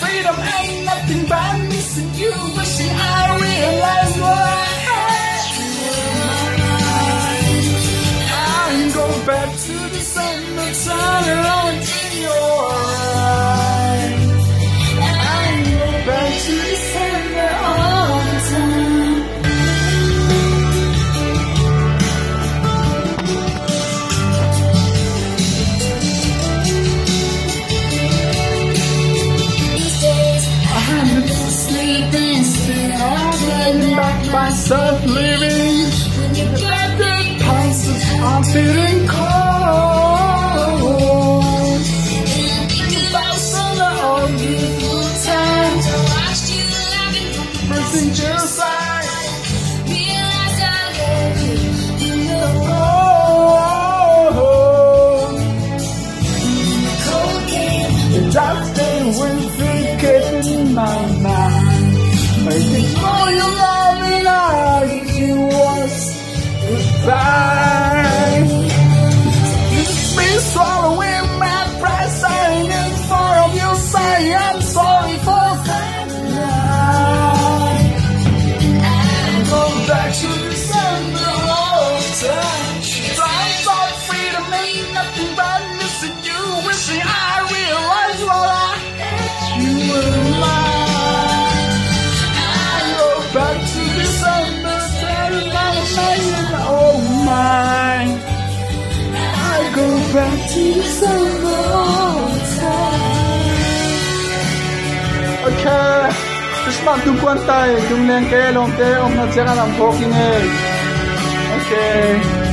freedom ain't nothing but missing you, wishing I realized day Back myself living. Get the Pulses feeling cold. and some All beautiful times. I watched you laughing I you. Oh, came, the dark And give you goodbye. Swallowing my pride, of you, saying I'm sorry for that. Go back to go back to the time. Ok, just not to quan tay, đừng lên kế lòng kế, ông nó sẽ làm phố kinh Ok.